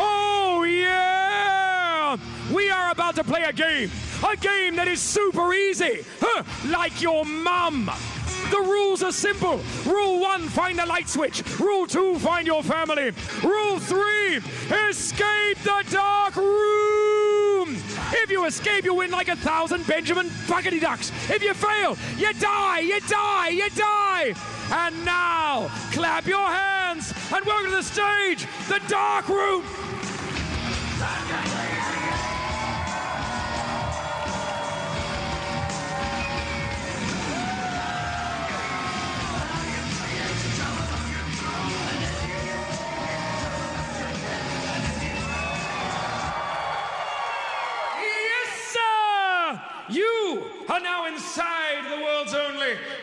Oh, yeah! We are about to play a game. A game that is super easy. Huh, like your mum. The rules are simple. Rule one, find the light switch. Rule two, find your family. Rule three, escape the dark room. If you escape, you win like a thousand Benjamin Buckety Ducks. If you fail, you die, you die, you die. And now, clap your hands and welcome to the stage, the dark room. Yes, sir! You are now inside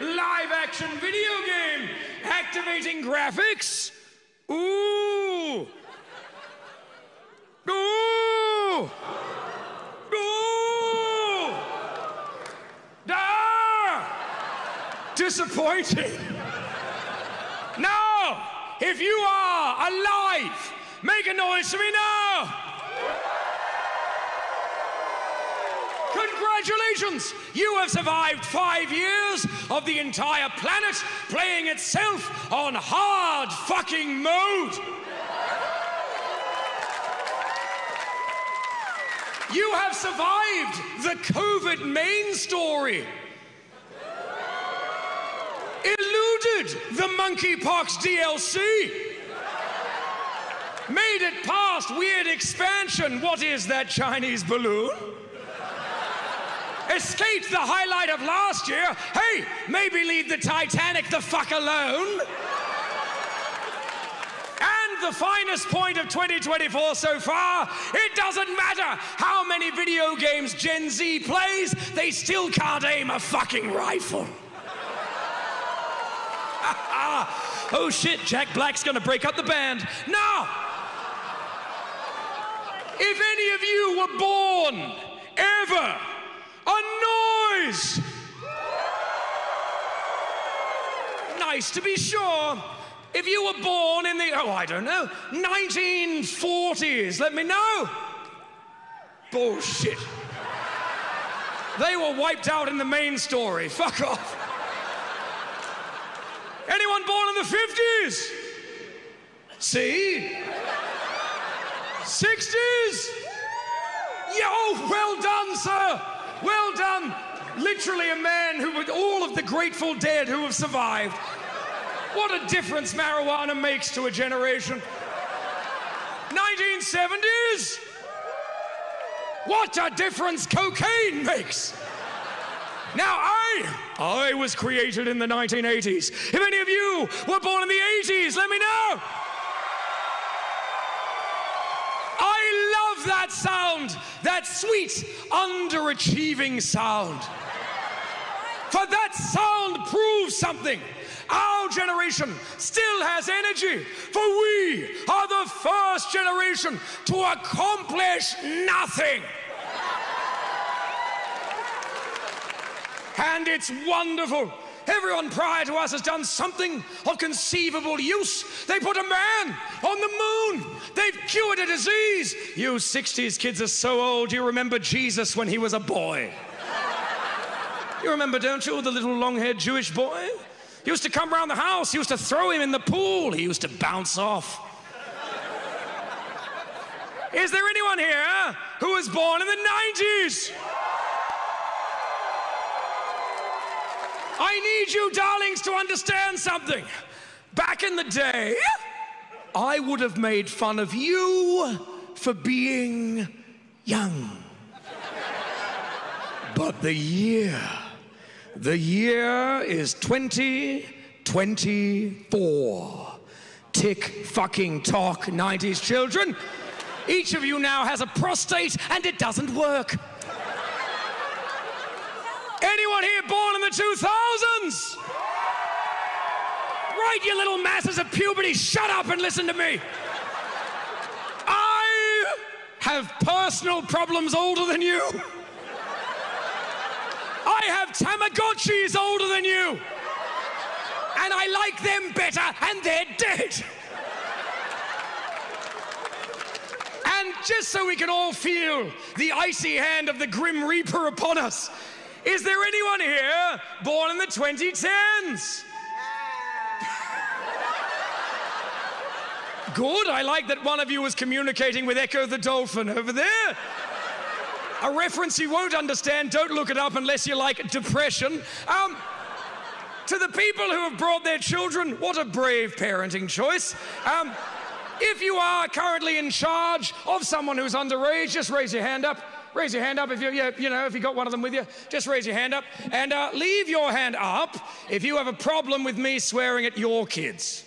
live action video game, activating graphics. Ooh! Ooh! Ooh! Ah! Disappointing. Now, if you are alive, make a noise to me now. Congratulations! You have survived five years of the entire planet playing itself on hard fucking mode. You have survived the COVID main story. Eluded the monkeypox DLC. Made it past weird expansion. What is that Chinese balloon? Escaped the highlight of last year. Hey, maybe leave the Titanic the fuck alone. And the finest point of 2024 so far, it doesn't matter how many video games Gen Z plays, they still can't aim a fucking rifle. oh shit, Jack Black's gonna break up the band. Now, if any of you were born ever a noise. Nice to be sure. If you were born in the, oh, I don't know, 1940s, let me know. Bullshit. They were wiped out in the main story. Fuck off. Anyone born in the 50s? See? 60s? Yeah, oh, well done, sir. Well done. Literally a man who would all of the Grateful Dead who have survived. What a difference marijuana makes to a generation. 1970s? What a difference cocaine makes. Now, I, I was created in the 1980s. If any of you were born in the 80s, let me know. I that sound, that sweet, underachieving sound. For that sound proves something. Our generation still has energy, for we are the first generation to accomplish nothing. And it's wonderful. Everyone prior to us has done something of conceivable use. They put a man on the moon. They've cured a disease. You 60s kids are so old, you remember Jesus when he was a boy. You remember, don't you, the little long haired Jewish boy? He used to come around the house, he used to throw him in the pool, he used to bounce off. Is there anyone here who was born in the 90s? I need you, darlings, to understand something. Back in the day, I would have made fun of you for being young. But the year, the year is 2024. Tick fucking talk, 90s children. Each of you now has a prostate and it doesn't work. Anyone here born in the 2000s? Right, you little masses of puberty, shut up and listen to me. I have personal problems older than you. I have Tamagotchis older than you. And I like them better, and they're dead. And just so we can all feel the icy hand of the Grim Reaper upon us, is there anyone here born in the 2010s? Good. I like that one of you was communicating with Echo the Dolphin over there. A reference you won't understand. Don't look it up unless you like depression. Um, to the people who have brought their children, what a brave parenting choice. Um, if you are currently in charge of someone who's underage, just raise your hand up. Raise your hand up if you, you know, if you got one of them with you. Just raise your hand up and uh, leave your hand up if you have a problem with me swearing at your kids.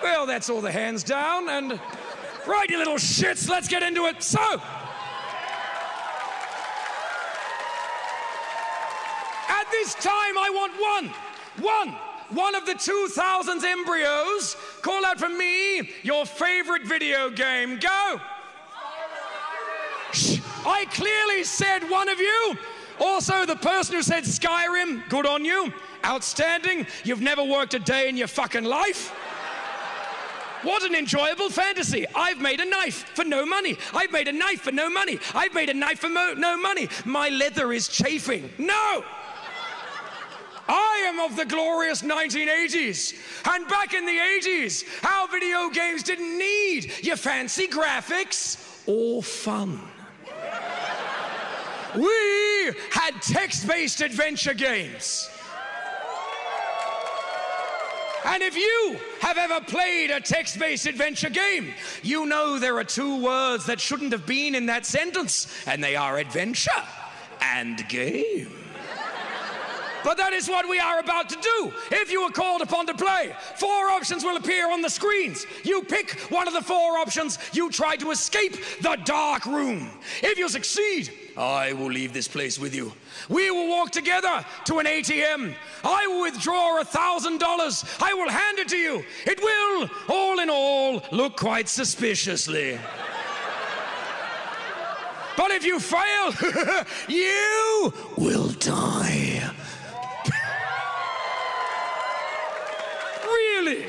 Well, that's all the hands down, and right, you little shits, let's get into it. So, at this time, I want one, one, one of the 2000s embryos. Call out for me your favorite video game. Go. I clearly said one of you. Also, the person who said Skyrim, good on you. Outstanding. You've never worked a day in your fucking life. What an enjoyable fantasy. I've made a knife for no money. I've made a knife for no money. I've made a knife for mo- no money. My leather is chafing. No! I am of the glorious 1980s. And back in the 80s, our video games didn't need your fancy graphics or fun. We had text based adventure games. And if you have ever played a text based adventure game, you know there are two words that shouldn't have been in that sentence, and they are adventure and game. But that is what we are about to do. If you are called upon to play, four options will appear on the screens. You pick one of the four options, you try to escape the dark room. If you succeed, I will leave this place with you. We will walk together to an ATM. I will withdraw a thousand dollars. I will hand it to you. It will, all in all, look quite suspiciously. But if you fail, you will die. really?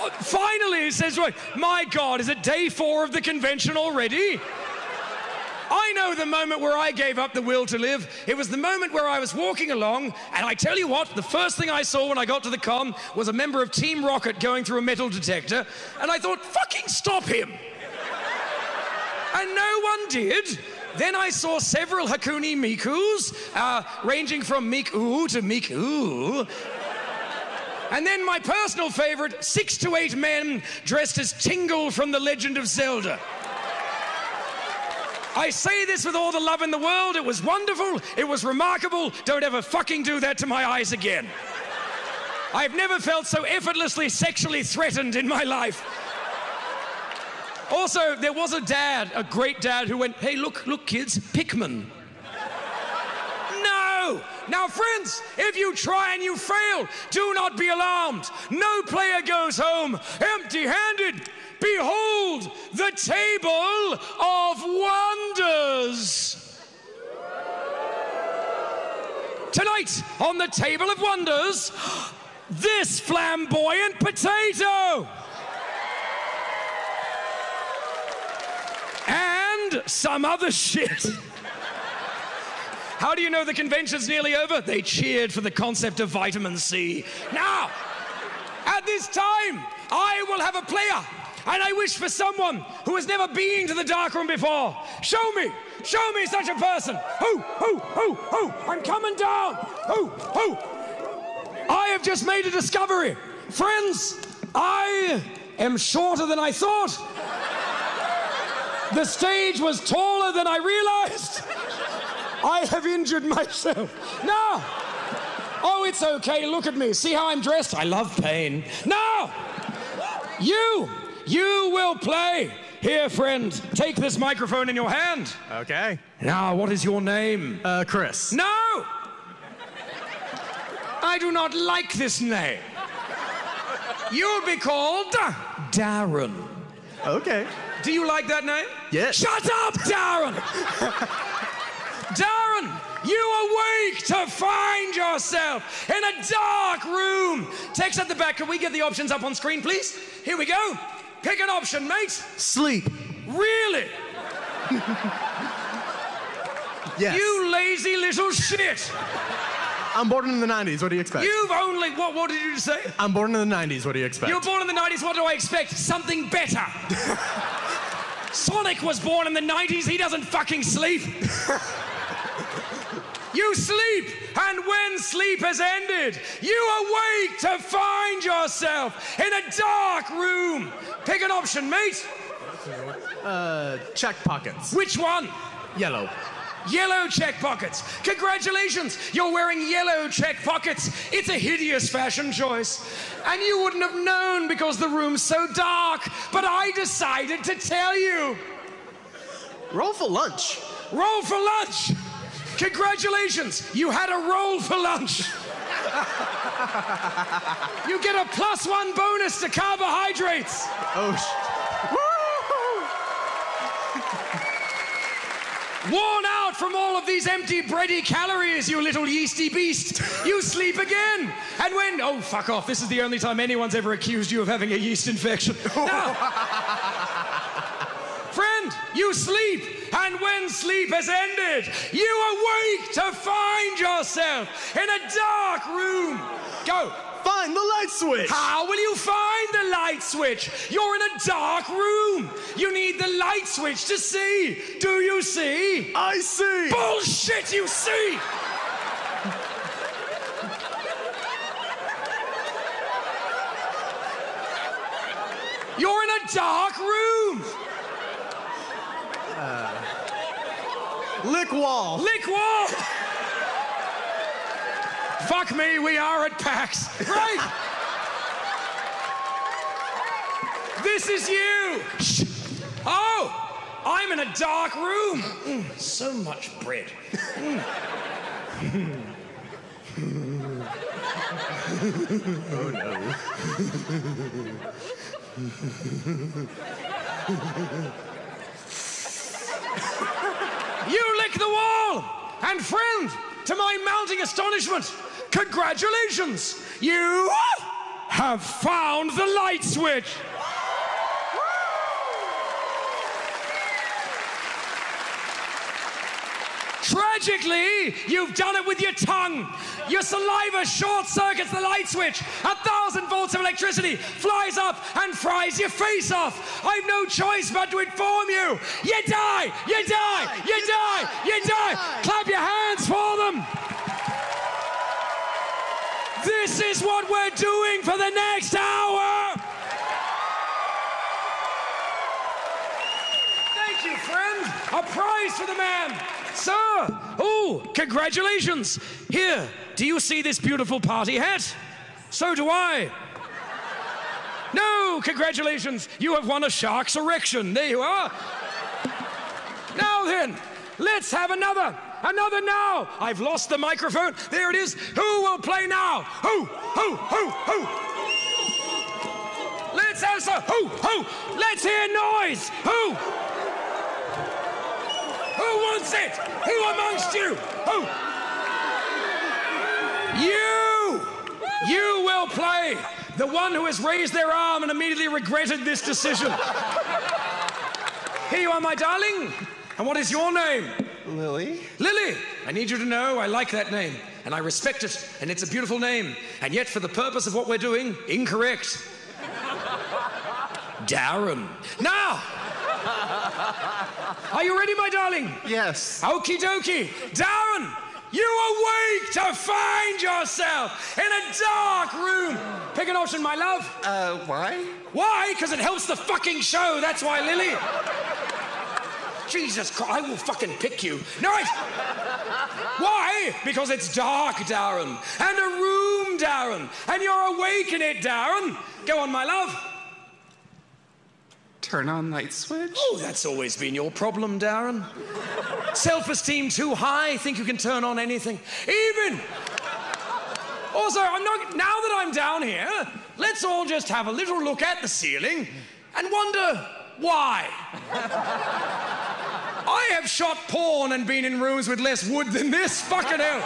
Uh, Finally, he says, right, my God, is it day four of the convention already? I know the moment where I gave up the will to live. It was the moment where I was walking along, and I tell you what, the first thing I saw when I got to the com was a member of Team Rocket going through a metal detector, and I thought, fucking stop him. and no one did. Then I saw several Hatsune Mikus, uh, ranging from Miku to Miku. And then my personal favorite, six to eight men dressed as Tingle from The Legend of Zelda. I say this with all the love in the world. It was wonderful. It was remarkable. Don't ever fucking do that to my eyes again. I've never felt so effortlessly sexually threatened in my life. Also, there was a dad, a great dad, who went, Hey, look, look, kids, Pikmin. No! Now, friends, if you try and you fail, do not be alarmed. No player goes home empty handed. Behold the table of wonders. Tonight, on the table of wonders, this flamboyant potato. And some other shit. How do you know the convention's nearly over? They cheered for the concept of vitamin C. Now, at this time, I will have a player, and I wish for someone who has never been to the dark room before. Show me, show me such a person. Who, who, who, who? I'm coming down. Who, who? I have just made a discovery. Friends, I am shorter than I thought. The stage was taller than I realized. I have injured myself. No! Oh, it's okay. Look at me. See how I'm dressed? I love pain. No! You! You will play. Here, friend, take this microphone in your hand. Okay. Now, what is your name? Uh, Chris. No! I do not like this name. You'll be called Darren. Okay. Do you like that name? Yes. Shut up, Darren! Darren, you awake to find yourself in a dark room. Text at the back. Can we get the options up on screen, please? Here we go. Pick an option, mate. Sleep. Really? Yes. You lazy little shit. I'm born in the 90s. What do you expect? You've only. What, what did you say? I'm born in the 90s. What do you expect? You're born in the 90s. What do I expect? Something better. Sonic was born in the 90s. He doesn't fucking sleep. you sleep, and when sleep has ended, you awake to find yourself in a dark room. Pick an option, mate. Uh, check pockets. Which one? Yellow. Yellow check pockets. Congratulations, you're wearing yellow check pockets. It's a hideous fashion choice. And you wouldn't have known because the room's so dark, but I decided to tell you. Roll for lunch. Roll for lunch. Congratulations, you had a roll for lunch. you get a plus one bonus to carbohydrates. Oh, sh- Worn out from all of these empty bready calories, you little yeasty beast, you sleep again. And when, oh, fuck off, this is the only time anyone's ever accused you of having a yeast infection. Now, friend, you sleep, and when sleep has ended, you awake to find yourself in a dark room. Go. Find the light switch. How will you find the light switch? You're in a dark room. You need the light switch to see. Do you see? I see. Bullshit, you see! You're in a dark room. Lick wall. Lick wall. Fuck me, we are at PAX. Right? this is you. Shh. Oh, I'm in a dark room. Mm, so much bread. Oh no. You lick the wall! And friend, to my mounting astonishment, congratulations! You have found the light switch! Tragically, you've done it with your tongue. Your saliva short circuits the light switch. A thousand volts of electricity flies up and fries your face off. I've no choice but to inform you. You die, you die, you die, you die. Clap your hands for them. This is what we're doing for the next hour. Thank you, friend. A prize for the man. Sir, oh, congratulations. Here, do you see this beautiful party hat? So do I. No, congratulations. You have won a shark's erection. There you are. Now then, let's have another. Another now. I've lost the microphone. There it is. Who will play now? Who? Who? Who? Who? Let's some. Who? Who? Let's hear noise. Who? Who wants it? Who amongst you? Who? You! You will play. The one who has raised their arm and immediately regretted this decision. Here you are, my darling. And what is your name? Lily. Lily. I need you to know I like that name and I respect it and it's a beautiful name. And yet, for the purpose of what we're doing, incorrect. Darren. Now, are you ready, my darling? Yes. Okie dokie. Darren, you awake to find yourself in a dark room. Pick an option, my love. Uh, why? Why? Because it helps the fucking show. That's why, Lily. Jesus Christ, I will fucking pick you. No, right. Why? Because it's dark, Darren. And a room, Darren. And you're awake in it, Darren. Go on, my love. Turn on light switch? Oh, that's always been your problem, Darren. Self esteem too high, think you can turn on anything. Even oh, Also, I'm not. Now that I'm down here, let's all just have a little look at the ceiling and wonder why. I have shot porn and been in rooms with less wood than this. Fucking hell.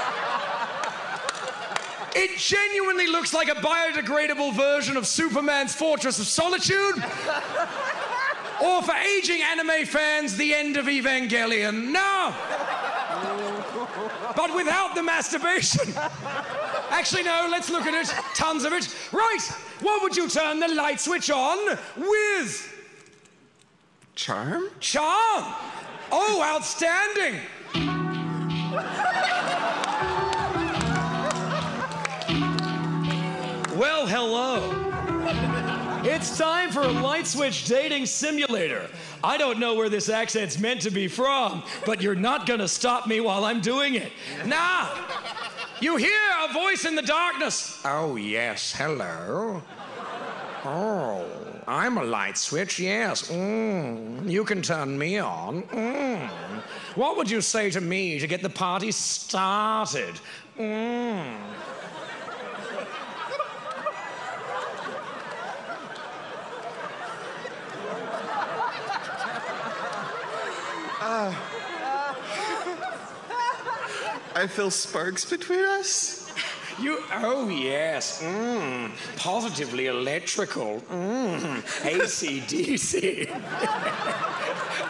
It genuinely looks like a biodegradable version of Superman's Fortress of Solitude. Or for aging anime fans, the end of Evangelion. No! but without the masturbation. Actually, no, let's look at it. Tons of it. Right, what would you turn the light switch on with? Charm? Charm! Oh, outstanding! Well, hello. It's time for a light switch dating simulator. I don't know where this accent's meant to be from, but you're not gonna stop me while I'm doing it. Now, you hear a voice in the darkness. Oh, yes, hello. Oh, I'm a light switch, yes. Mm, you can turn me on. Mm. What would you say to me to get the party started? Mm. I feel sparks between us. You, oh yes, mm, positively electrical. Mm, ACDC.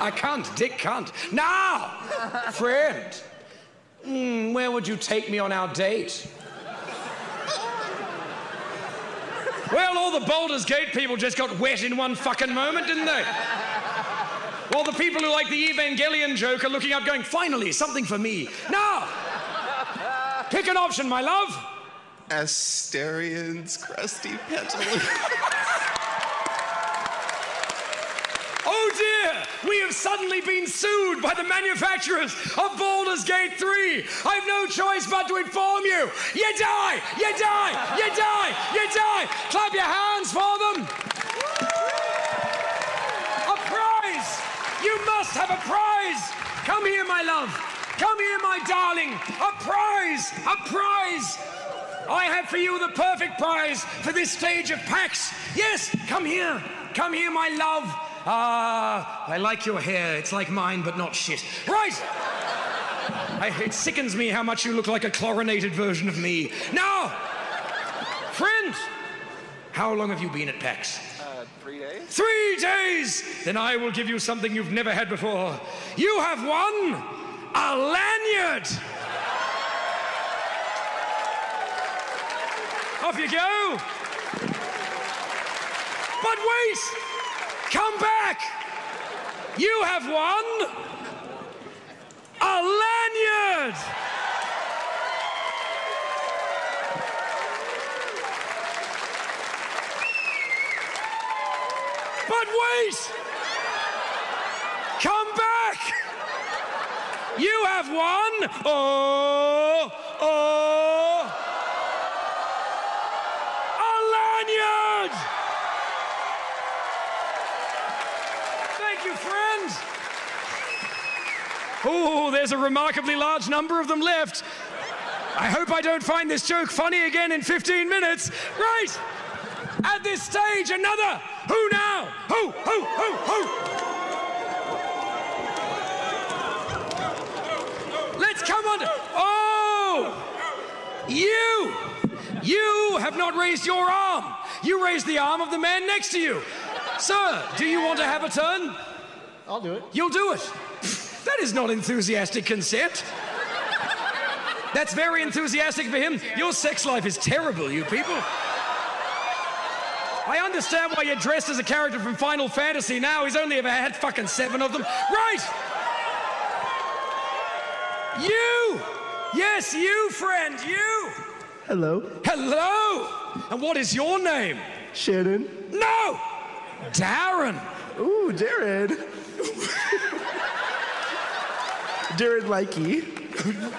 I can't, Dick can't. Now, friend, mm, where would you take me on our date? Well, all the Baldur's Gate people just got wet in one fucking moment, didn't they? While the people who like the Evangelion joke are looking up going, finally, something for me. Now, pick an option, my love. Astarion's crusty petal. Oh dear, we have suddenly been sued by the manufacturers of Baldur's Gate 3. I've no choice but to inform you. You die, you die, you die, you die. Clap your hands for them. A prize. You must have a prize. Come here, my love. Come here, my darling. A prize, a prize. I have for you the perfect prize for this stage of PAX. Yes, come here. Come here, my love. Ah, I like your hair. It's like mine, but not shit. Right. I, it sickens me how much you look like a chlorinated version of me. Now, friend, how long have you been at PAX? Uh, three days? Three days! Then I will give you something you've never had before. You have won a lanyard! Off you go! But wait! Come back! You have won a lanyard! But wait! Come back! You have won. Oh, oh, a lanyard! Thank you, friend. Oh, there's a remarkably large number of them left. I hope I don't find this joke funny again in 15 minutes. Right! At this stage, another. Who now? Who? Who? Who? Who? Let's come on. Oh! You! You have not raised your arm. You raised the arm of the man next to you. Sir, do you want to have a turn? I'll do it. You'll do it. That is not enthusiastic consent. That's very enthusiastic for him. Your sex life is terrible, you people. I understand why you're dressed as a character from Final Fantasy now. He's only ever had fucking seven of them. Right! You! Yes, you, friend, you! Hello, Hello! And what is your name? Shannon. No! Darren! Ooh, Jared. Jared Likey.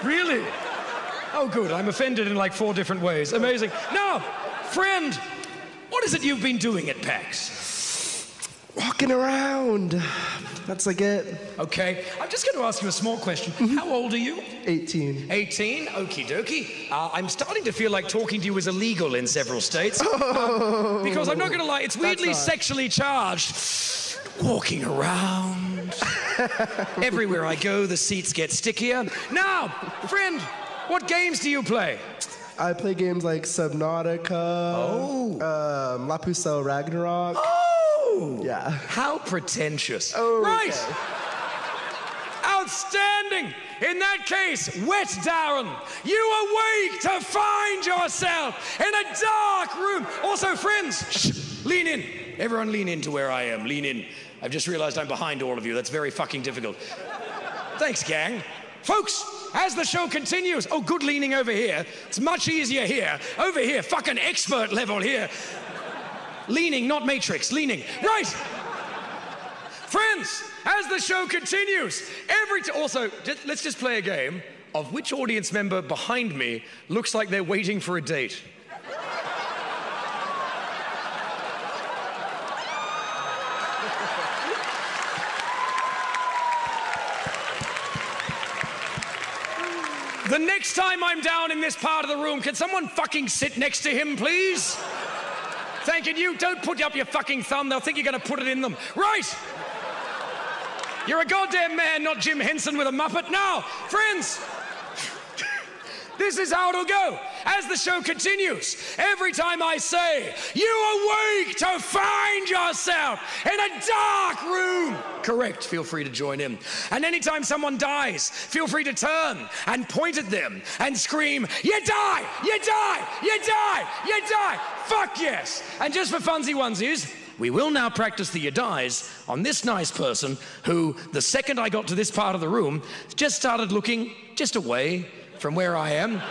Really? Oh, good. I'm offended in like four different ways. Amazing. Now, friend, what is it you've been doing at PAX? Walking around. That's like it. Okay, I'm just going to ask you a small question. How old are you? 18. 18, okie dokie. Uh, I'm starting to feel like talking to you is illegal in several states. Uh, because I'm not going to lie, it's weirdly sexually charged. Walking around. Everywhere I go, the seats get stickier. Now, friend, what games do you play? I play games like Subnautica. Oh. Um, La Pucelle Ragnarok. Oh! Yeah. How pretentious. Oh, right. okay. Outstanding. In that case, wet Darren, you awake to find yourself in a dark room. Also, friends, shh, lean in. Everyone lean in to where I am. Lean in. I've just realized I'm behind all of you. That's very fucking difficult. Thanks, gang. Folks, as the show continues, oh, good leaning over here. It's much easier here. Over here, fucking expert level here. Leaning, not matrix, leaning. Right. Friends, as the show continues, every t- also let's just play a game of which audience member behind me looks like they're waiting for a date. The next time I'm down in this part of the room, can someone fucking sit next to him, please? Thanking you. Don't put up your fucking thumb. They'll think you're going to put it in them. Right. You're a goddamn man, not Jim Henson with a Muppet. Now, friends, this is how it'll go. As the show continues, every time I say, you awake to find yourself in a dark room. Correct, feel free to join in. And anytime someone dies, feel free to turn and point at them and scream, you die, you die, you die, you die. Fuck yes. And just for funsy onesies, we will now practice the you dies on this nice person who, the second I got to this part of the room, just started looking just away from where I am.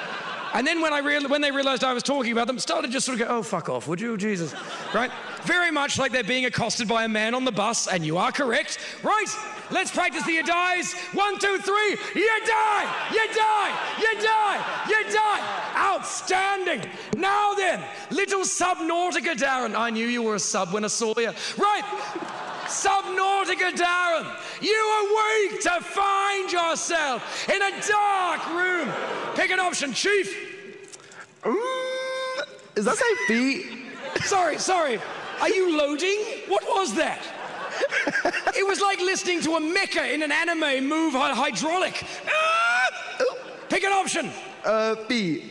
And then when, I real- when they realized I was talking about them, started just sort of go, oh, fuck off, would you? Jesus. Right? Very much like they're being accosted by a man on the bus, and you are correct. Right, let's practice the you dies. One, two, three. You die! You die! You die! You die! Outstanding! Now then, little Subnautica Darren. I knew you were a sub when I saw you. Right! Subnautica Darren, you awake to find yourself in a dark room. Pick an option, Chief. Mm, is that say feet? Sorry, sorry. Are you loading? What was that? It was like listening to a mecha in an anime move hy- hydraulic. Ah! Pick an option. Uh, feet.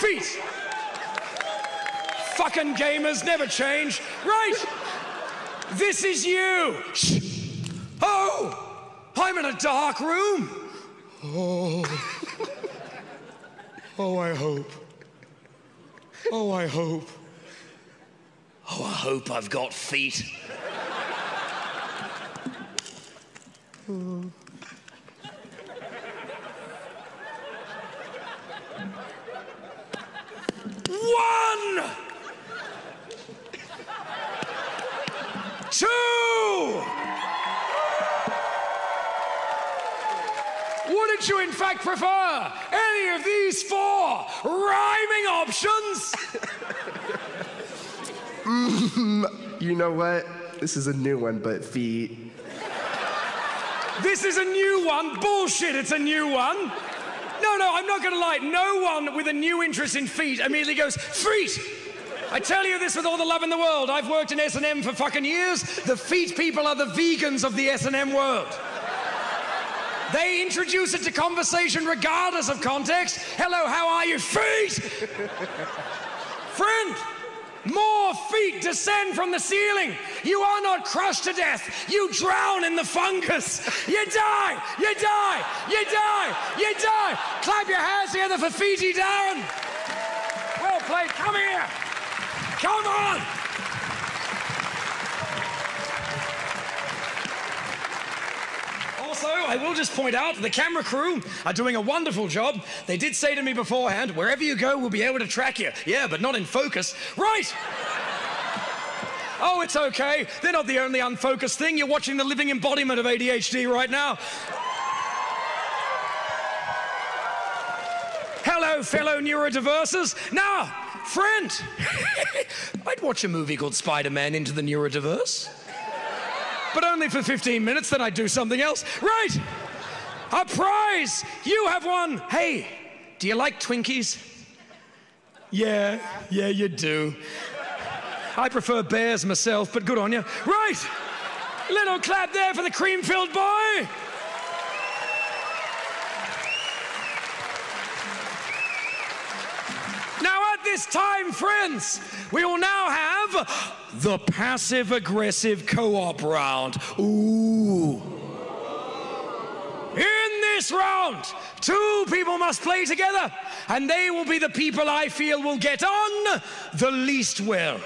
Feet. Fucking gamers never change. Right. This is you. Shh. Oh, I'm in a dark room. Oh. Oh, I hope. Oh, I hope. Oh, I hope I've got feet. Oh. One! Two! Wouldn't you, in fact, prefer any of these four rhyming options? Mm, you know what? This is a new one, but feet. This is a new one. Bullshit, it's a new one. No, no, I'm not gonna lie. No one with a new interest in feet immediately goes, feet! I tell you this with all the love in the world. I've worked in S&M for fucking years. The feet people are the vegans of the S&M world. They introduce it to conversation regardless of context. Hello, how are you? Feet! Friend, more feet descend from the ceiling. You are not crushed to death. You drown in the fungus. You die. You die. You die. You die. Clap your hands together for Fiji Darren. Well played. Come here. Come on. Also, I will just point out the camera crew are doing a wonderful job. They did say to me beforehand, wherever you go, we'll be able to track you. Yeah, but not in focus. Right! Oh, it's okay. They're not the only unfocused thing. You're watching the living embodiment of ADHD right now. Hello, fellow neurodiverses. Now, friend, I'd watch a movie called Spider Man Into the Neurodiverse. but only for 15 minutes, then I'd do something else. Right! A prize! You have won! Hey, do you like Twinkies? Yeah, yeah, you do. I prefer bears myself, but good on you. Right! Little clap there for the cream filled boy! This time, friends, we will now have the passive aggressive co op round. Ooh. In this round, two people must play together, and they will be the people I feel will get on the least well.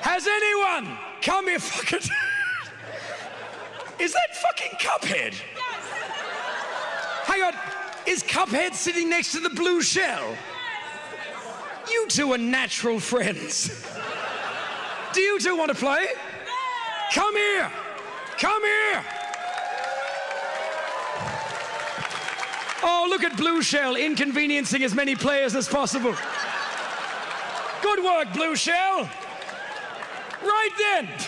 Has anyone come here fucking. Is that fucking Cuphead? Yes. Hang on, is Cuphead sitting next to the blue shell? You two are natural friends. Do you two want to play? Come here! Come here! Oh, look at Blue Shell inconveniencing as many players as possible. Good work, Blue Shell. Right then.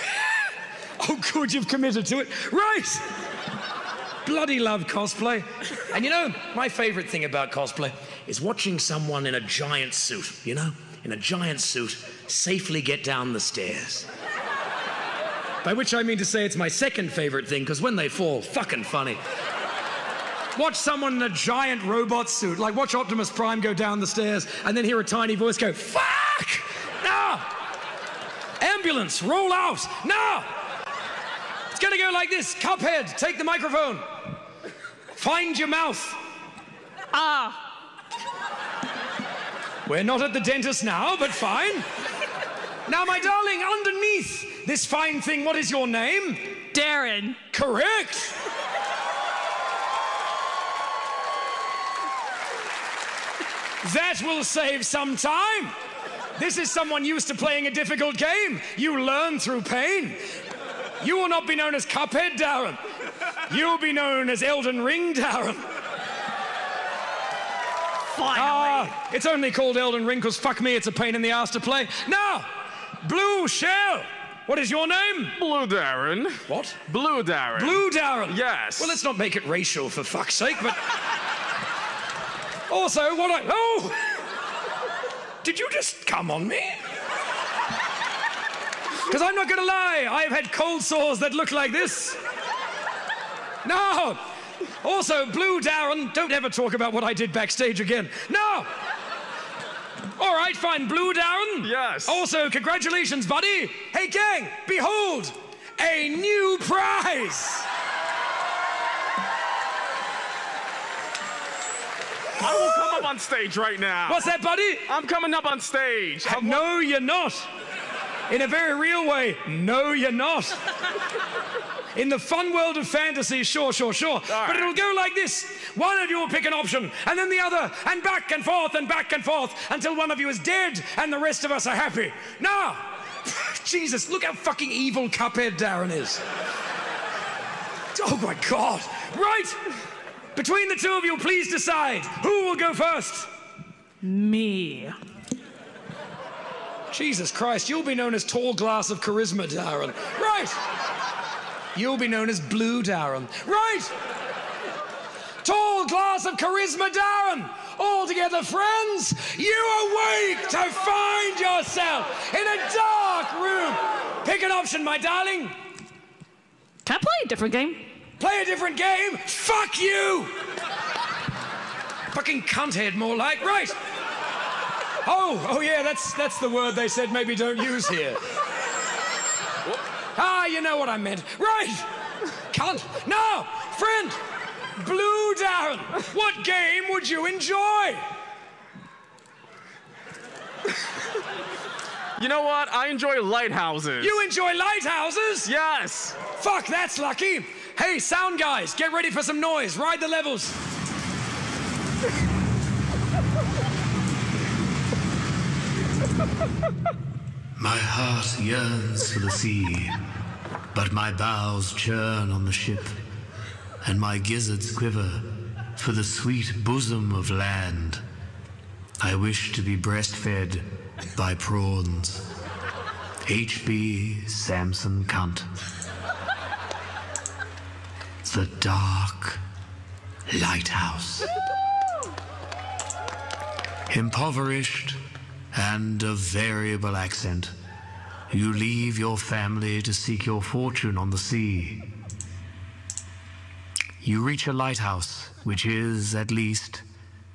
Oh, good, you've committed to it. Right. Bloody love cosplay. And you know, my favorite thing about cosplay is watching someone in a giant suit, you know, in a giant suit, safely get down the stairs. By which I mean to say it's my second favorite thing, because when they fall, fucking funny. Watch someone in a giant robot suit, like watch Optimus Prime go down the stairs and then hear a tiny voice go, fuck! No! Ambulance, roll out! No! It's gonna go like this Cuphead, take the microphone. Find your mouth. Ah, We're not at the dentist now, but fine. Now, my darling, underneath this fine thing, what is your name? Darren. Correct. That will save some time. This is someone used to playing a difficult game. You learn through pain. You will not be known as Cuphead, Darren. You'll be known as Elden Ring, Darren. Finally. Ah, it's only called Elden Ring because fuck me, it's a pain in the ass to play. Now, Blue Shell. What is your name? Blue Darren. What? Blue Darren. Blue Darren. Yes. Well, let's not make it racial for fuck's sake, but. also, what I. Oh! Did you just come on me? Because I'm not gonna lie, I've had cold sores that look like this. No! Also, Blue Darren, don't ever talk about what I did backstage again. No! All right, fine, Blue Darren. Yes. Also, congratulations, buddy. Hey, gang, behold, a new prize. I will come up on stage right now. What's that, buddy? I'm coming up on stage. How- No, you're not. In a very real way, no, you're not. In the fun world of fantasy, sure, sure, sure. But it'll go like this one of you will pick an option, and then the other, and back and forth and back and forth until one of you is dead and the rest of us are happy. Now, Jesus, look how fucking evil Cuphead Darren is. Oh my God. Right. Between the two of you, please decide who will go first. Me. Jesus Christ, you'll be known as Tall Glass of Charisma, Darren. Right. You'll be known as Blue Darren. Right. Tall Glass of Charisma, Darren. All together, friends, you awake to find yourself in a dark room. Pick an option, my darling. Can I play a different game? Play a different game. Fuck you. Fucking cunthead, more like. Right. Oh, oh yeah, that's that's the word they said maybe don't use here. Ah, you know what I meant. Right. Cunt. Now, friend, Blue Darren, what game would you enjoy? You know what? I enjoy lighthouses. You enjoy lighthouses? Yes. Fuck, that's lucky. Hey, sound guys, get ready for some noise. Ride the levels. My heart yearns for the sea, but my bows churn on the ship, and my gizzards quiver for the sweet bosom of land. I wish to be breastfed by prawns. H.B. Samson Cunt. the Dark Lighthouse. Impoverished and a variable accent, you leave your family to seek your fortune on the sea. You reach a lighthouse, which is, at least,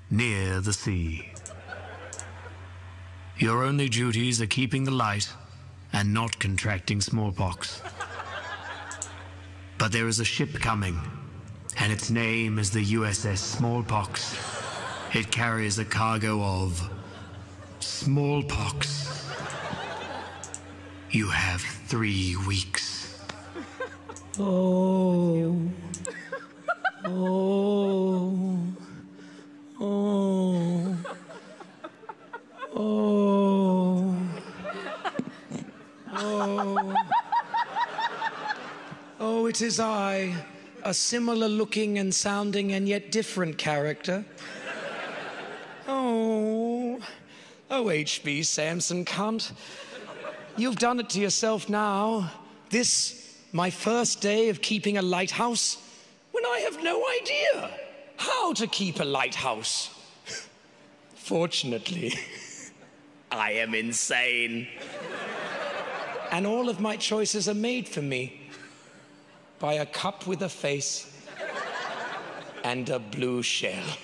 near the sea. Your only duties are keeping the light and not contracting smallpox. But there is a ship coming, and its name is the USS Smallpox. It carries a cargo of smallpox. You have three weeks. Oh. Oh. Oh. Oh. Oh. Oh, it is I, a similar looking and sounding and yet different character. Oh. Oh, H.B. Samson cunt. You've done it to yourself now. This, my first day of keeping a lighthouse, when I have no idea how to keep a lighthouse. Fortunately, I am insane. And all of my choices are made for me by a cup with a face and a blue shell.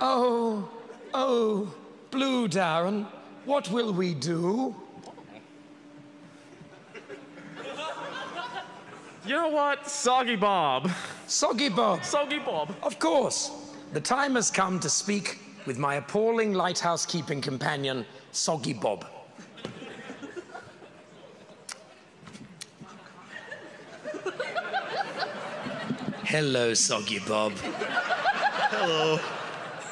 Oh, oh, Blue Darren, what will we do? You know what? Soggy Bob. Soggy Bob. Soggy Bob. Of course. The time has come to speak with my appalling lighthouse keeping companion, Soggy Bob. Hello, Soggy Bob. Hello.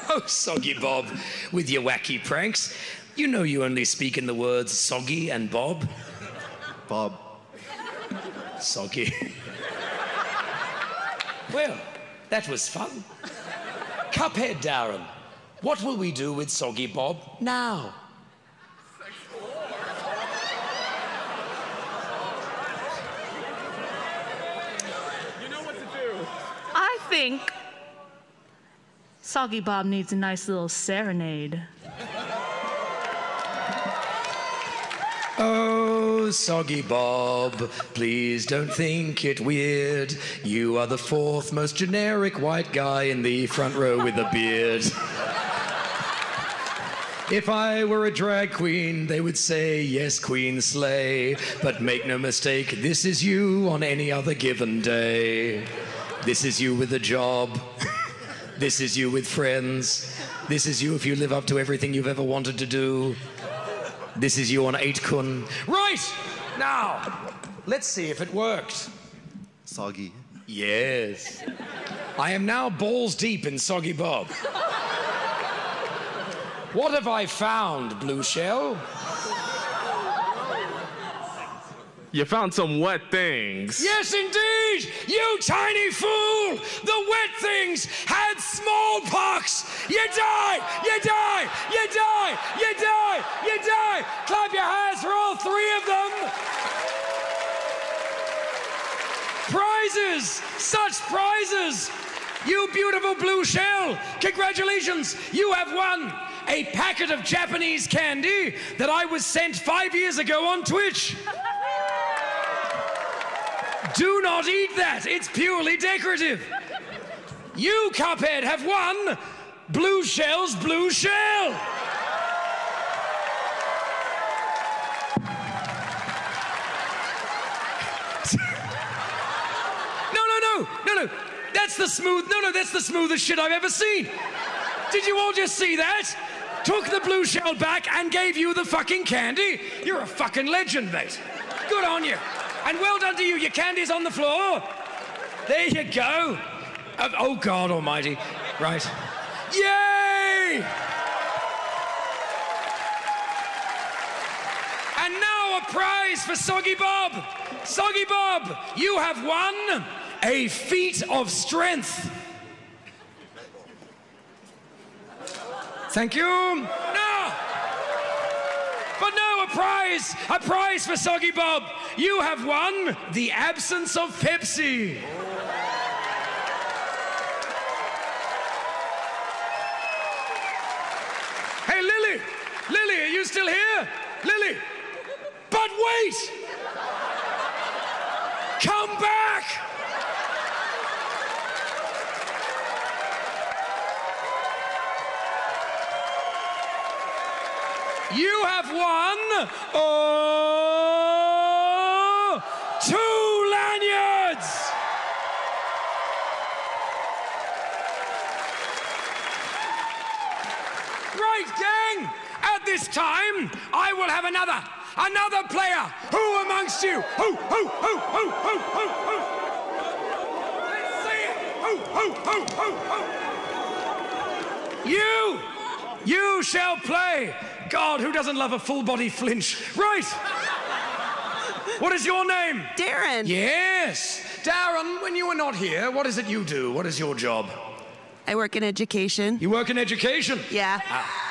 Oh, Soggy Bob, with your wacky pranks. You know you only speak in the words Soggy and Bob. Bob. Soggy. well, that was fun. Cuphead, Darren. What will we do with Soggy Bob now? You know what to do. I think Soggy Bob needs a nice little serenade. Oh, Soggy Bob, please don't think it weird. You are the fourth most generic white guy in the front row with a beard. If I were a drag queen, they would say, Yes, Queen Slay. But make no mistake, this is you on any other given day. This is you with a job. This is you with friends. This is you if you live up to everything you've ever wanted to do. This is you on 8 kun. Right! Now, let's see if it worked. Soggy. Yes. I am now balls deep in Soggy Bob. What have I found, Blue Shell? You found some wet things. Yes, indeed! You tiny fool! The wet things had smallpox! You die! You die! You die! You die! You die! Clap your hands for all three of them! Prizes! Such prizes! You beautiful blue shell! Congratulations! You have won a packet of Japanese candy that I was sent five years ago on Twitch. Do not eat that. It's purely decorative. You, Cuphead, have won Blue Shell's Blue Shell. No, no, no, no, no. That's the smooth. No, no, that's the smoothest shit I've ever seen. Did you all just see that? Took the blue shell back and gave you the fucking candy. You're a fucking legend, mate. Good on you. And well done to you. Your candy's on the floor. There you go. Uh, oh, God Almighty. Right. Yay! And now a prize for Soggy Bob. Soggy Bob, you have won a feat of strength. Thank you. No prize, a prize for Soggy Bob. You have won the absence of Pepsi. Hey, Lily, Lily, are you still here? Lily, but wait! Come back! You have won oh, two lanyards! Right, gang! At this time, I will have another, another player. Who amongst you? Who, who, who, who, who, who, who? Let's see it. Who, who, who, who, who? You, you shall play. God, who doesn't love a full body flinch? Right. What is your name? Darren. Yes. Darren, when you are not here, what is it you do? What is your job? I work in education. You work in education. Yeah. Ah.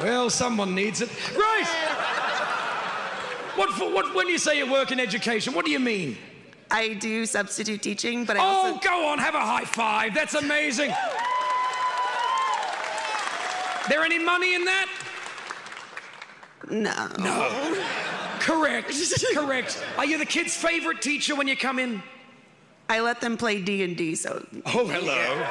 Well, someone needs it. Right. What, for, what, when you say you work in education, what do you mean? I do substitute teaching, but I Oh, also go on, have a high five. That's amazing. There any money in that? no. No. Correct. Correct. Are you the kid's favorite teacher when you come in? I let them play D and D, so Oh, hello.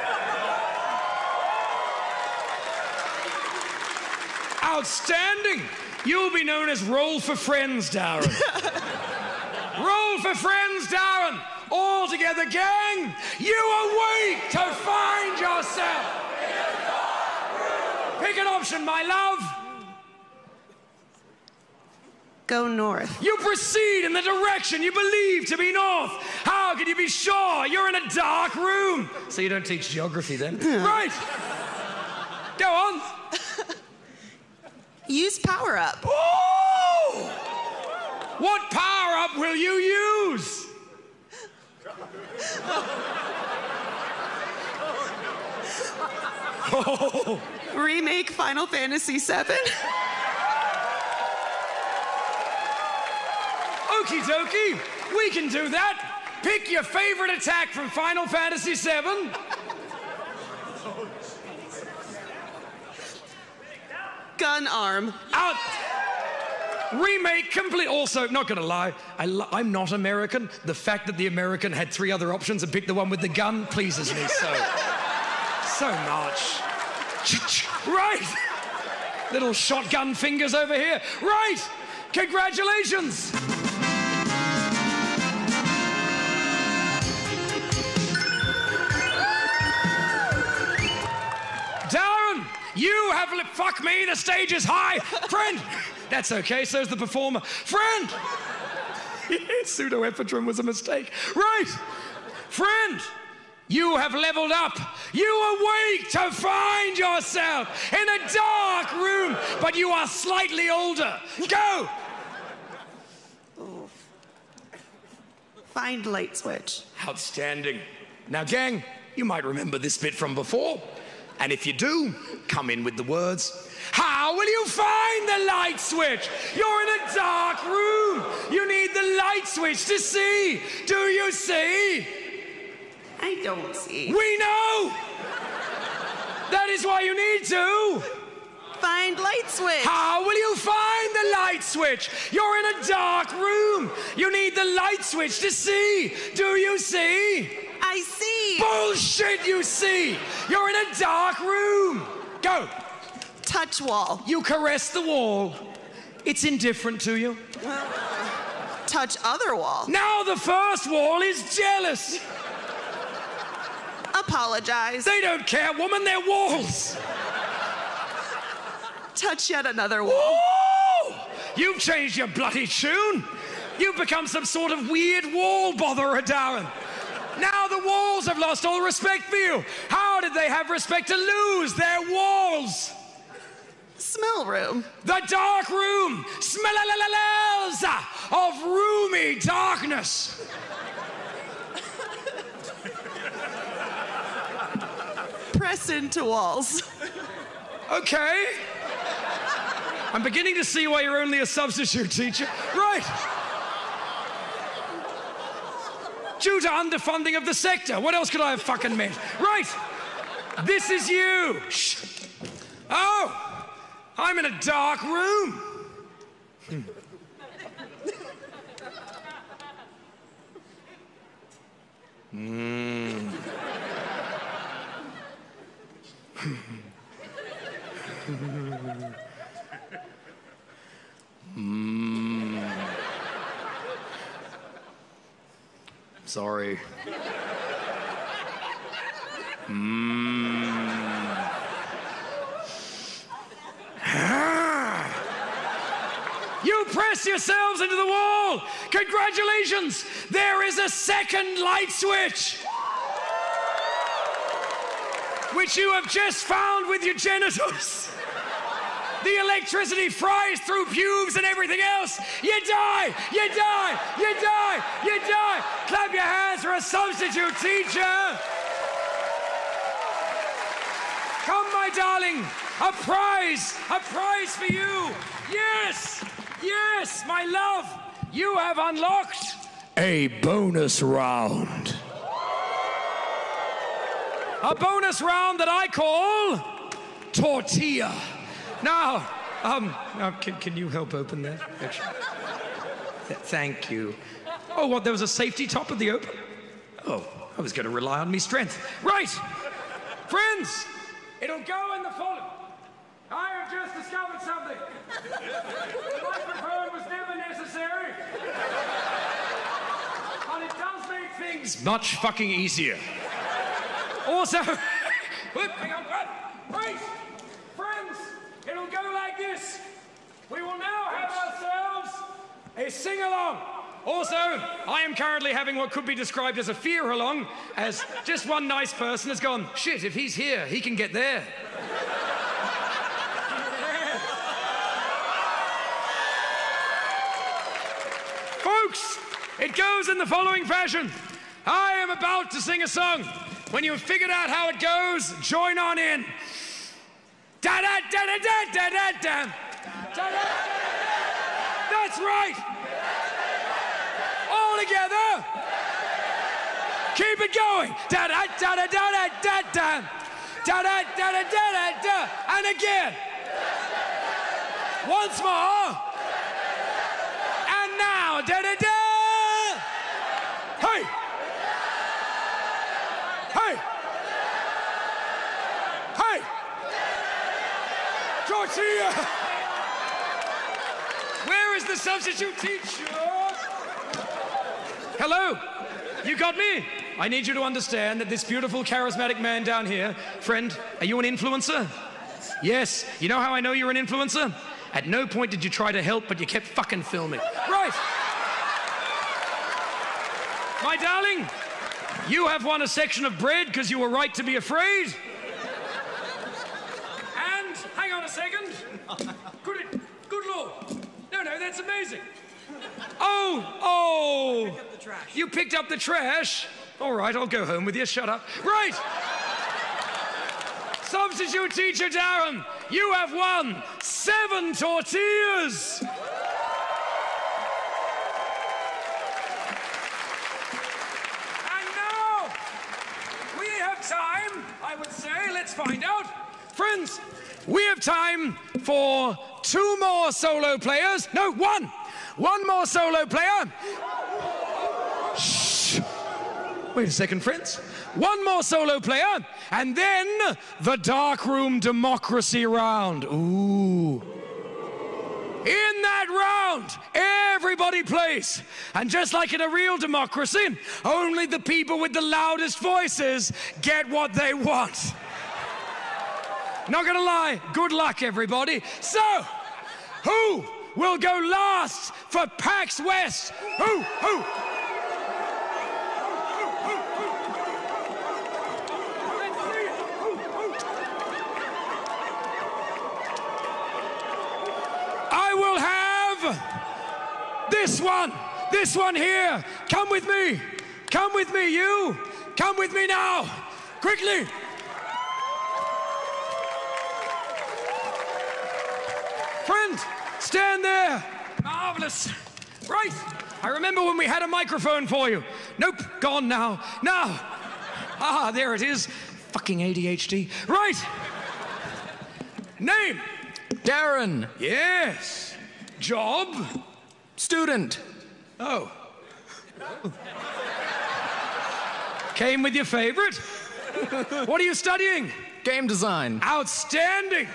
Outstanding. You'll be known as Roll for Friends, Darren. Roll for Friends, Darren. All together, gang. You awake to find yourself. Pick an option, my love. go north. You proceed in the direction you believe to be north. How can you be sure you're in a dark room? So you don't teach geography then? right. Go on. Use power up. Ooh! What power up will you use? Oh, Remake Final Fantasy VII. okie dokie. We can do that. Pick your favorite attack from Final Fantasy VII. Gun arm. Out. Remake complete. Also, not gonna lie, I lo- I'm not American. The fact that the American had three other options and picked the one with the gun pleases me so, so much. Right. Little shotgun fingers over here. Right. Congratulations. Darren, you have li- fuck me. The stage is high, friend. That's okay. So's the performer, friend. Pseudoephedrine was a mistake, right, friend. You have leveled up. You awake to find yourself in a dark room, but you are slightly older. Go. Find light switch. Outstanding. Now, gang, you might remember this bit from before. And if you do, come in with the words How will you find the light switch? You're in a dark room. You need the light switch to see. Do you see? I don't see. We know. That is why you need to. Find light switch. How will you find the light switch? You're in a dark room. You need the light switch to see. Do you see? I see. Bullshit, you see! You're in a dark room! Go! Touch wall. You caress the wall. It's indifferent to you. Touch other wall. Now the first wall is jealous. Apologize. They don't care, woman, they're walls. Touch yet another wall. You've changed your bloody tune. You've become some sort of weird wall botherer, Darren. Now the walls have lost all respect for you. How did they have respect to lose their walls? Smell room. The dark room smells of roomy darkness. Into walls. Okay. I'm beginning to see why you're only a substitute teacher. Right. Due to underfunding of the sector. What else could I have fucking meant? Right. This is you. Shh. Oh, I'm in a dark room. Hmm. Hmm. Sorry. You press yourselves into the wall. Congratulations. There is a second light switch. Which you have just found with your genitals. The electricity fries through pubes and everything else. You die, you die, you die, you die. Clap your hands for a substitute teacher. Come, my darling, a prize, a prize for you. Yes, yes, my love, you have unlocked a bonus round. A bonus round that I call tortilla. Now, um, can, can you help open that? Thank you. Oh, what? There was a safety top at the open? Oh, I was going to rely on me strength. Right, friends, it'll go in the following. I have just discovered something. The microphone was never necessary. But it does make things much fucking easier. Also, hang on, friends, it'll go like this. We will now have ourselves a sing along. Also, I am currently having what could be described as a fear along, as just one nice person has gone, shit, if he's here, he can get there. Folks, it goes in the following fashion. I am about to sing a song. When you have figured out how it goes, join on in. Da da da da da da da da. That's right. All together. Keep it going. Da da da da da da da. Da da da da da da da. And again. Once more. And now. Da da da. Hey. Hey. Hey. Tortilla. Where is the substitute teacher? Hello. You got me? I need you to understand that this beautiful, charismatic man down here, friend, are you an influencer? Yes. You know how I know you're an influencer? At no point did you try to help, but you kept fucking filming. Right. My darling, you have won a section of bread because you were right to be afraid. And hang on a second. Good, good lord. No, no, that's amazing. Oh, oh. You picked up the trash. All right, I'll go home with you. Shut up. Right. Substitute teacher Darren, you have won seven tortillas. And now we have time, I would say, let's find out. Friends, we have time for two more solo players. No, one. One more solo player. Shh. Wait a second, friends. One more solo player, and then the dark room democracy round. Ooh. In that round, everybody plays. And just like in a real democracy, only the people with the loudest voices get what they want. Not gonna lie, good luck, everybody. So, who will go last for PAX West? Who? Who? I will have this one, this one here. Come with me. Come with me, you. Come with me now. Quickly. Friend, stand there. Marvelous. Right. I remember when we had a microphone for you. Nope, gone now. Now. Ah, there it is. Fucking ADHD. Right. Name. Darren. Yes. Job. Student. Oh. Came with your favorite? What are you studying? Game design. Outstanding.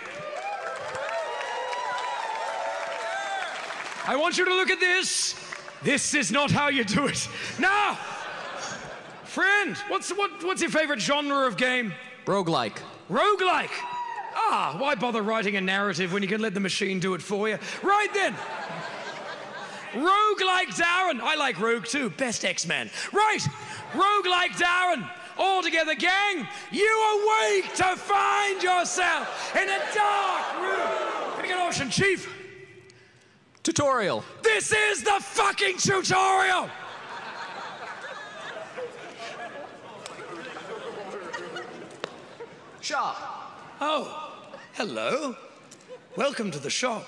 I want you to look at this. This is not how you do it. Now, friend, what's, what, what's your favorite genre of game? Roguelike. Roguelike. Ah, why bother writing a narrative when you can let the machine do it for you? Right then. Roguelike Darren. I like Rogue too. Best X-Man. Right. Roguelike Darren. All together, gang. You awake to find yourself in a dark room. Get an option, Chief? Tutorial. This is the fucking tutorial. Shop. Oh, hello. Welcome to the shop.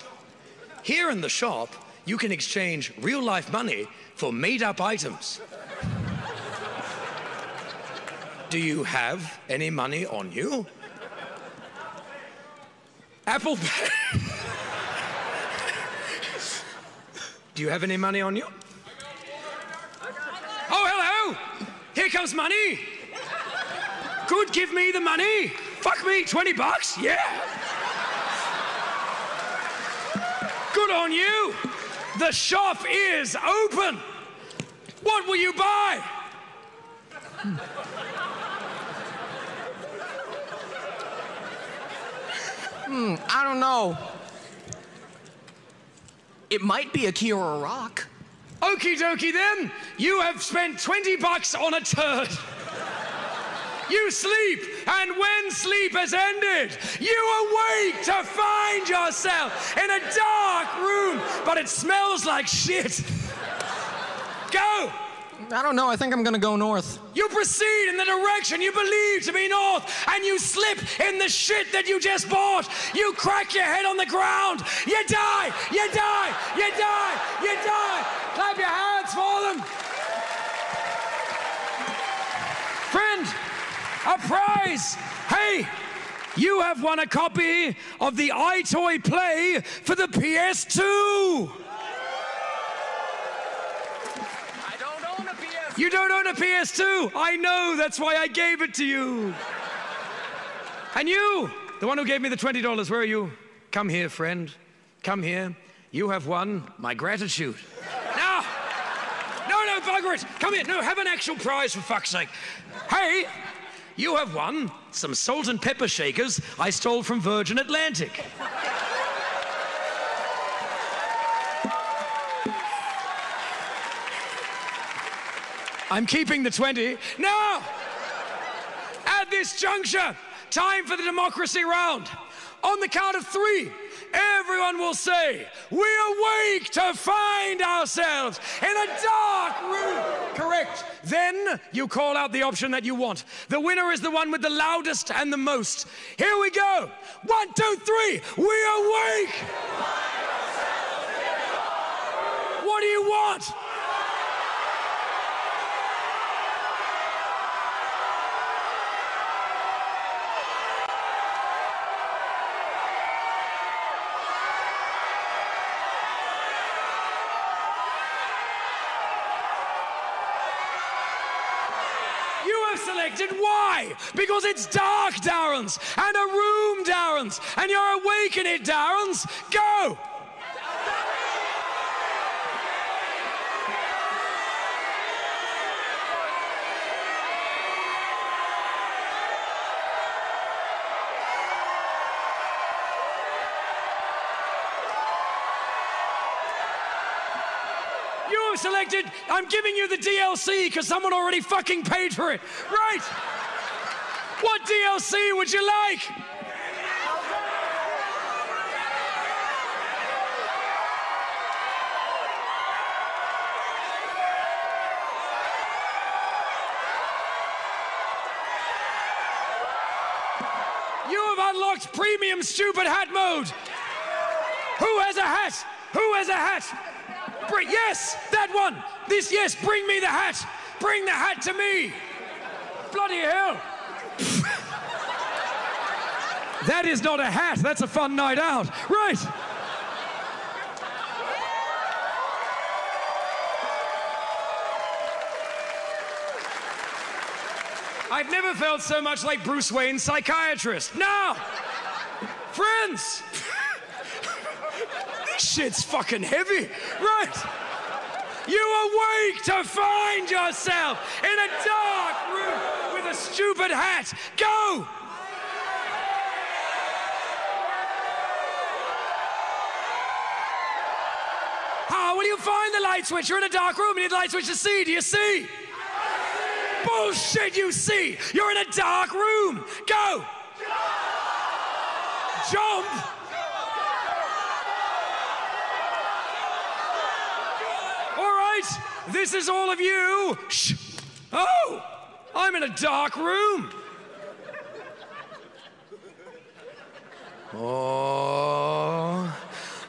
Here in the shop, you can exchange real life money for made up items. Do you have any money on you? Apple Pay. Do you have any money on you? Oh, hello! Here comes money! Good, give me the money! Fuck me, 20 bucks? Yeah! Good on you! The shop is open! What will you buy? Hmm. I don't know. It might be a key or a rock. Okie dokie then, you have spent 20 bucks on a turd. You sleep, and when sleep has ended, you awake to find yourself in a dark room, but it smells like shit. Go! I don't know. I think I'm gonna go north. You proceed in the direction you believe to be north, and you slip in the shit that you just bought. You crack your head on the ground. You die, you die, you die, you die. Clap your hands for them. Friend, a prize. Hey, you have won a copy of the EyeToy Play for the PS2. You don't own a PS2. I know, that's why I gave it to you. And you, the one who gave me the $20, where are you? Come here, friend. Come here. You have won my gratitude. Now, no, no, bugger it. Come here. No, have an actual prize for fuck's sake. Hey, you have won some salt and pepper shakers I stole from Virgin Atlantic. I'm keeping the 20. Now, at this juncture, time for the democracy round. On the count of three, everyone will say, We awake to find ourselves in a dark room. Correct. Then you call out the option that you want. The winner is the one with the loudest and the most. Here we go. One, two, three. We awake. What do you want? Because it's dark, Darrens, and a room, Darrens, and you're awake in it, Darrens. Go! You have selected, I'm giving you the DLC because someone already fucking paid for it. Right. What DLC would you like? You have unlocked premium stupid hat mode. Who has a hat? Who has a hat? Bring, yes, that one. This, yes, bring me the hat. Bring the hat to me. Bloody hell. That is not a hat, that's a fun night out. Right. I've never felt so much like Bruce Wayne's psychiatrist. Now, friends, this shit's fucking heavy, right? You awake to find yourself in a dark room with a stupid hat. Go! How will you find the light switch? You're in a dark room. You need the light switch to see. Do you see? Bullshit, you see. You're in a dark room. Go! Jump! All right, this is all of you. Shh. Oh, I'm in a dark room. Oh,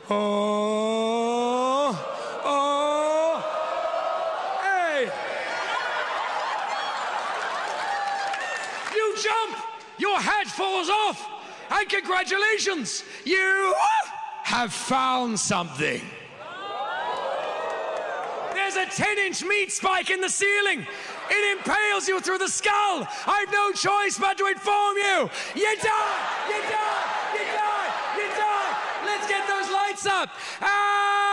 oh, oh. Hey. You jump, your falls off, and congratulations, you have found something. There's a 10 inch meat spike in the ceiling. It impales you through the skull. I've no choice but to inform you. You die! You die! You die! You die! Let's get those lights up. Ah!